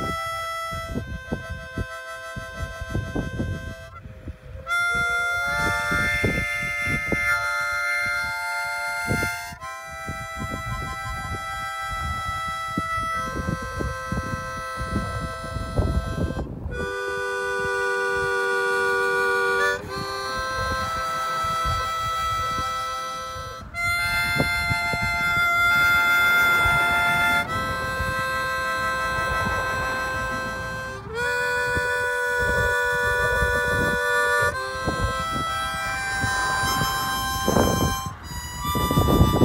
you